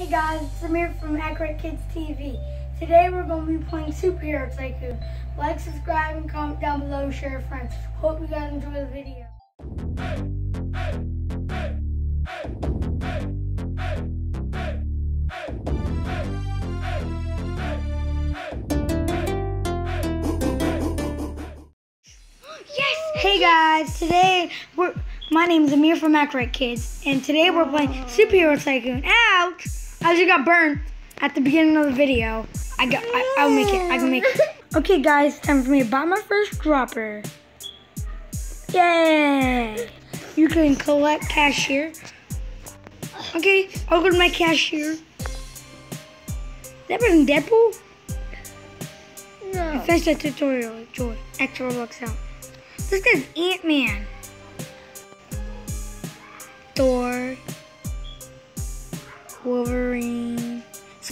Hey guys, it's Ahmir from ActRight Kids TV. Today we're going to be playing Superhero Tycoon. Like, subscribe, and comment down below. Share with friends. Hope you guys enjoy the video. Yes! Hey guys, today we're my name is Ahmir from ActRight Kids, and today we're playing Superhero Tycoon. Ouch! I just got burned at the beginning of the video. I got I, I'll make it. I can make it. Okay guys, time for me to buy my first dropper. Yay! You can collect cashier. Okay, I'll go to my cashier. Is that in Deadpool? No. I Finish the tutorial, Joy. Extra Robux out. This guy's Ant Man. Thor.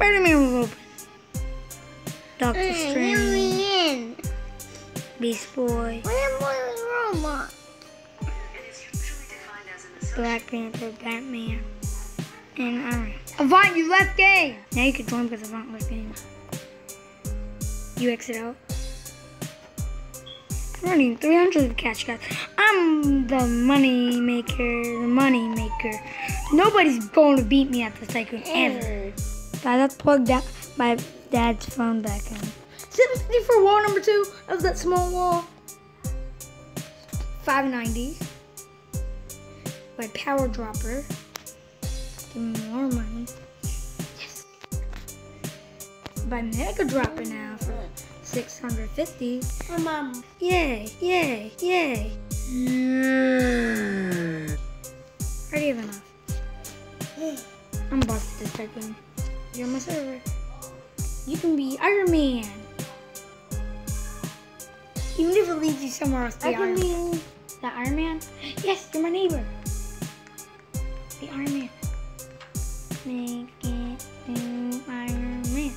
Spider Man was open. Doctor let Strange. Beast Boy. Was Black Panther. Batman. And Iron. Avant, you left game! Now you can join because Avant left game. You exit out. I'm running 300 cash guys. I'm the money maker, the money maker. Nobody's going to beat me at the tycoon ever. Guys, let's plug that my dad's phone back in. 750 for wall number two of that small wall. 590. My power dropper. Give me more money. Yes. Buy mega dropper now for 650. My mom. Yay, yay, yay. Already have enough. I'm busted this tycoon. You're my server. You can be Iron Man. Even if it leads you somewhere else, the I can Iron be. The Iron Man? Yes, you're my neighbor. The Iron Man. Make it new Iron Man.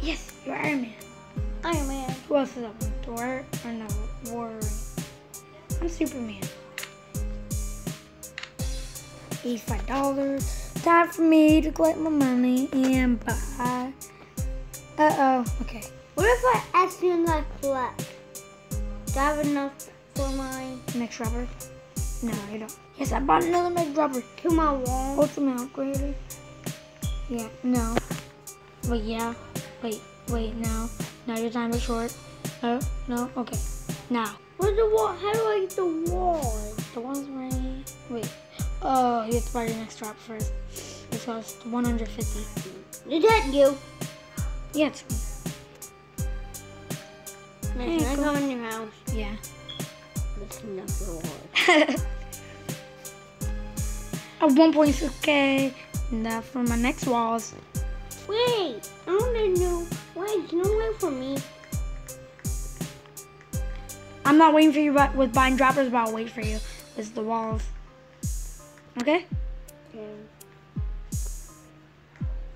Yes, you're Iron Man. Iron Man. Who else is up? Thor or no? Wolverine. I'm Superman. Eighty-five dollars. Time for me to collect my money and buy. Uh oh. Okay. What if I ask you not collect? Do I have enough for my Next dropper. No, you don't. Yes, I bought another next dropper. to my wall? Ultimate upgrader. Yeah. No. Wait. Yeah. Wait. Wait. No. Now Your time is short. No. No. Okay. Now. Where's the wall? How do I get the wall? The one's right. Wait. Oh, you have to buy your next drop first. This costs 150. Is that you? Yeah, it's me. Listen, I go. in your house. Yeah. Listen up the wall. A 1.6k. And that for my next walls. Wait, I want to know. Wait, can you wait for me? I'm not waiting for you but with buying droppers, but I'll wait for you. It's the walls. Okay? Okay.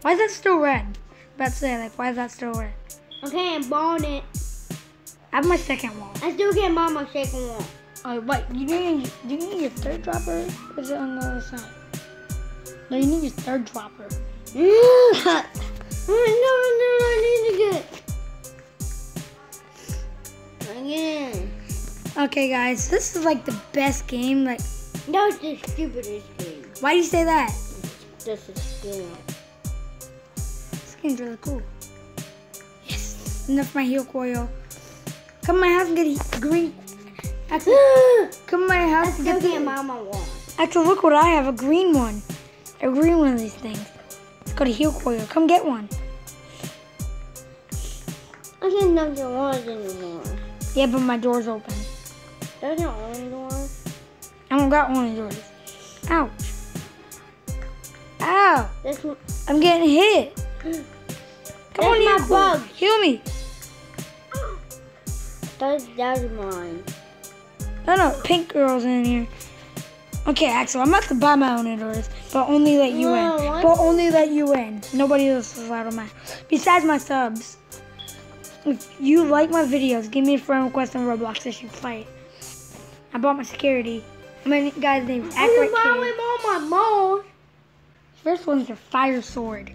Why is that still red? About to say, like, why is that still red? Okay, I'm buying it. I have my second wall. I still can't buy my second one. Oh, wait, you need, you need your third dropper? Or is it on the other side? No, you need your third dropper. oh, no, no, I need to get. Again. Okay, guys, this is like the best game. Like, That was the stupidest game. why do you say that? This is scam. This game's really cool. Yes, enough my heal coil. Come to my house and get a green. Actually, come to my house and get the. my one. Actually, look what I have—a green one. A green one of these things. It's got a heal coil. Come get one. I can't knock your walls anymore. Yeah, but my door's open. There's no doors. I don't got one of yours. Ouch. Ow. This. I'm getting hit. Come on, my bug. Heal me. That's, that's mine. No, no, pink girl's in here. Okay, Axel, I'm about to buy my own doors, but only let you No, in. what? But only let you in. Nobody else is allowed on my. Besides my subs. If you like my videos, give me a friend request on Roblox. I should fight. I bought my security. My guy's name's I Accurate can buy Kid. him all my balls. First one's a fire sword,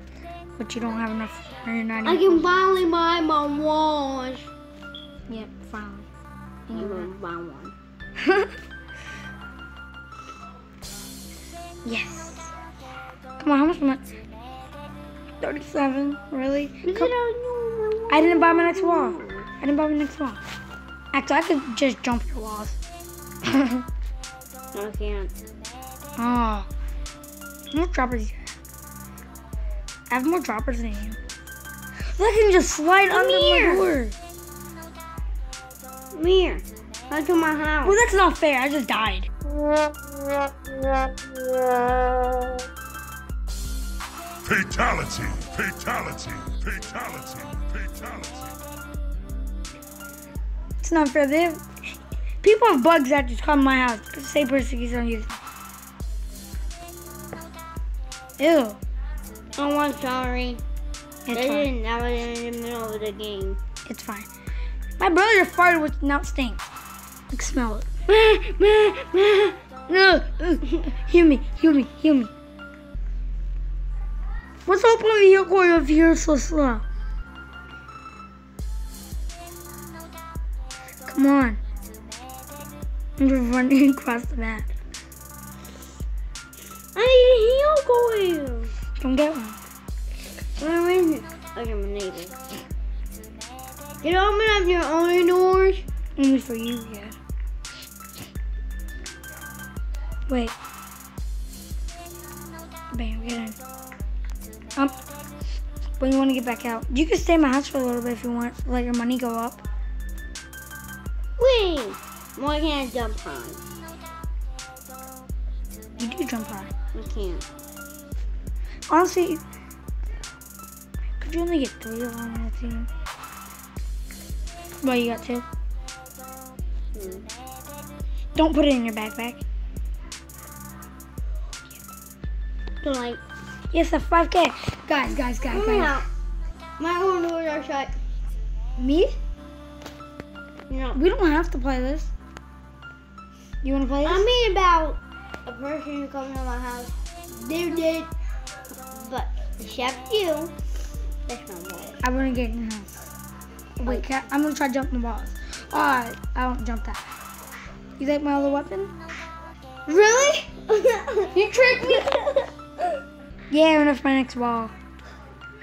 but you don't have enough. You're not I can finally buy my walls. Yep, finally. I'm gonna buy one. yes. Come on, how much money? 37, really? Come- I didn't buy my next wall. I didn't buy my next wall. Actually, I could just jump your walls. No, I can't. oh. How much droppers do you have? I have more droppers than you. I can just slide under here. my door. Come here. Come to my house. Well, that's not fair. I just died. Fatality! Fatality! Fatality! Fatality! It's not fair. They have, people have bugs that just come to my house. Say persecution on you. Ew. Oh, I'm sorry. It's I fine. didn't. Was in the middle of the game. It's fine. My brother farted with now stinks. Can smell it. No, heal me, heal me, heal me. What's up with the vehicle if you're so slow? Come on. I'm just running across the map. I need a heal coil. Don't get one. Where is it? Okay, my neighbor. Can you open up your own doors? Only for you, yeah. Wait. Bam, get in. Um, when you want to get back out, you can stay in my house for a little bit if you want. Let your money go up. Wait. Why can't I jump high? You do jump high. I can't. Honestly, could you only get three of them on the team? Well, you got two. Hmm. Don't put it in your backpack. So like, Yes, a 5K. Guys, guys, guys, come guys. out. My own doors are shut. Me? No. We don't have to play this. You want to play this? I mean about a person who comes to my house. They did, but except you. That's my boy. I want to get in your house. Wait, I, am gonna try jumping the balls. Alright, I don't jump that. You like my other weapon? Really? you tricked me. Yeah, I'm gonna my next wall.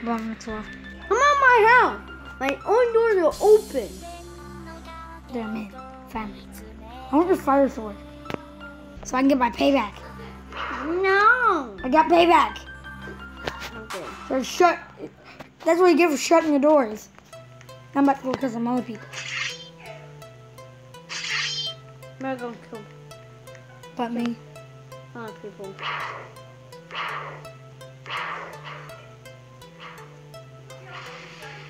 My next wall. I'm at my house. My own doors are open. There, I'm in. I want your fire sword. So I can get my payback. No. I got payback. Okay. So shut. That's what you get for shutting the doors. I'm about to go kill some other people. I'm not gonna kill But me. other people.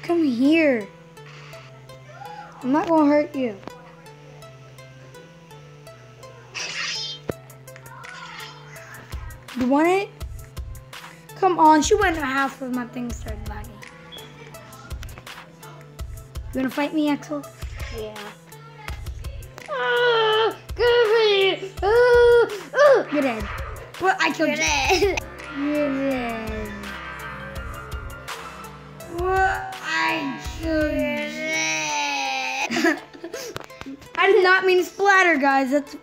Come here. I'm not gonna hurt you. You want it? Come on, she went house when my thing started lagging. You wanna fight me, Axel? Yeah. Ah, good Ah, ah. You're dead. Well, I killed you. Good. You're dead. Well, I killed you. I did not mean to splatter, guys. That's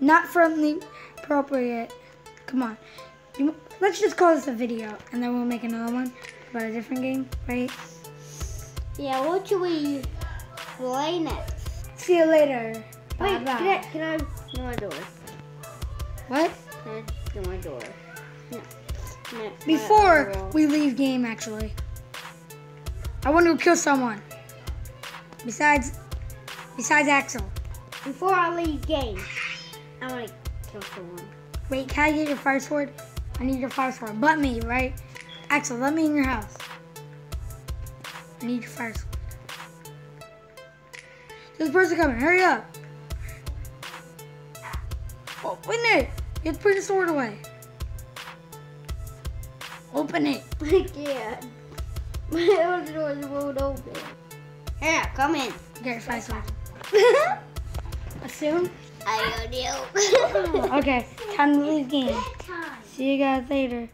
not friendly appropriate. Come on. You, let's just call this a video, and then we'll make another one about a different game, right? Yeah, what should we play next? See you later. Wait, Bye-bye. can I, can I do my door? What? Can I do my door? No. no Before we leave game, actually, I want to kill someone. Besides, besides Axel. Before I leave game, I want to kill someone. Wait, can I get your fire sword? I need your fire sword. But me, right? Axel, let me in your house. I need your fire sword. There's a person coming. Hurry up. Open it. You have to put the sword away. Open it. I can't. My own doors won't open. Here, come in. Get your fire sword. Assume. I don't know. Okay, time to leave game. See you guys later.